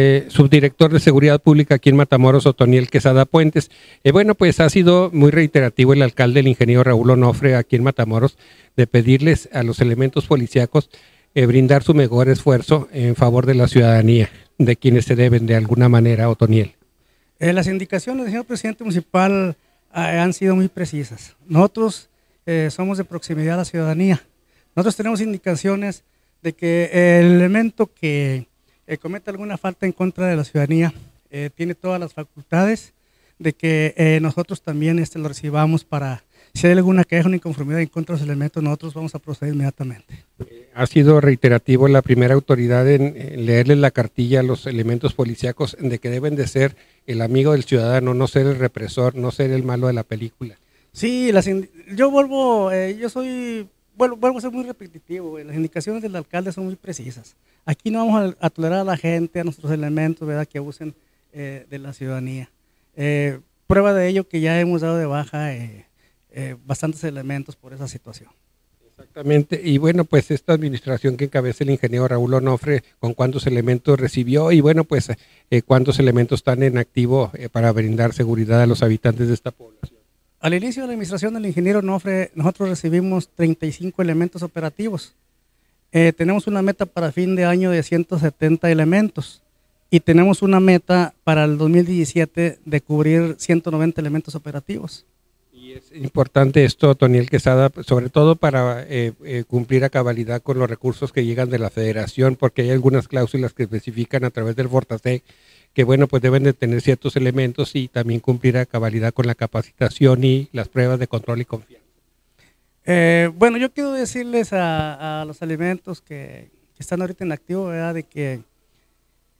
Eh, subdirector de Seguridad Pública aquí en Matamoros, Otoniel Quesada Puentes. Eh, bueno, pues ha sido muy reiterativo el alcalde, el ingeniero Raúl Onofre, aquí en Matamoros, de pedirles a los elementos policíacos eh, brindar su mejor esfuerzo en favor de la ciudadanía, de quienes se deben de alguna manera, Otoniel. las indicaciones del señor presidente municipal han sido muy precisas. Nosotros somos de proximidad a la ciudadanía. Nosotros tenemos indicaciones de que el elemento que eh, comete alguna falta en contra de la ciudadanía, eh, tiene todas las facultades de que eh, nosotros también este, lo recibamos para, si hay alguna queja o inconformidad en contra de los elementos, nosotros vamos a proceder inmediatamente. Ha sido reiterativo la primera autoridad en, leerle la cartilla a los elementos policíacos de que deben de ser el amigo del ciudadano, no ser el represor, no ser el malo de la película. Sí, las, yo vuelvo, yo soy bueno, vuelvo a ser muy repetitivo, las indicaciones del alcalde son muy precisas. Aquí no vamos a, tolerar a la gente, a nuestros elementos, ¿verdad? que abusen eh, de la ciudadanía. Eh, prueba de ello que ya hemos dado de baja eh, bastantes elementos por esa situación. Exactamente, y bueno, pues esta administración que encabeza el ingeniero Raúl Onofre, con cuántos elementos recibió y bueno, pues cuántos elementos están en activo para brindar seguridad a los habitantes de esta población. Al inicio de la administración del ingeniero Nofre, nosotros recibimos 35 elementos operativos. Eh, tenemos una meta para fin de año de 170 elementos y tenemos una meta para el 2017 de cubrir 190 elementos operativos. Y es importante esto, Toniel Quesada, sobre todo para eh, eh, cumplir a cabalidad con los recursos que llegan de la federación, porque hay algunas cláusulas que especifican a través del Fortasec que bueno, pues deben de tener ciertos elementos y también cumplir a cabalidad con la capacitación y las pruebas de control y confianza. Eh, bueno, yo quiero decirles a, los elementos que, están ahorita en activo, ¿verdad? de que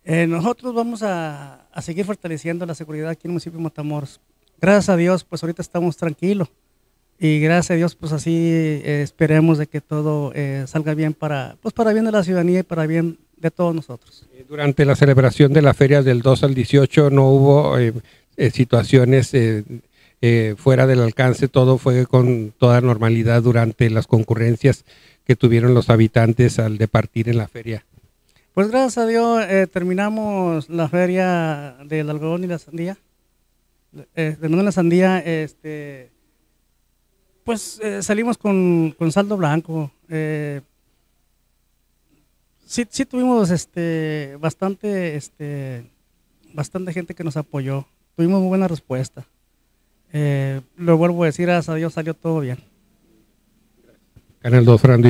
eh, nosotros vamos a, seguir fortaleciendo la seguridad aquí en el municipio de Matamoros. Gracias a Dios, pues ahorita estamos tranquilos y gracias a Dios, pues así eh, esperemos de que todo salga bien para, pues para bien de la ciudadanía y para bien de todos nosotros. Eh, durante la celebración de la feria del 2 al 18 no hubo eh, eh, situaciones fuera del alcance, todo fue con toda normalidad durante las concurrencias que tuvieron los habitantes al departir en la feria. Pues gracias a Dios terminamos la feria del algodón y la sandía. de la sandía, este, pues salimos con, con saldo blanco sí, sí tuvimos este, bastante, este, bastante gente que nos apoyó. Tuvimos muy buena respuesta. Eh, lo vuelvo a decir, gracias a Dios salió todo bien. Canal 2, Fernando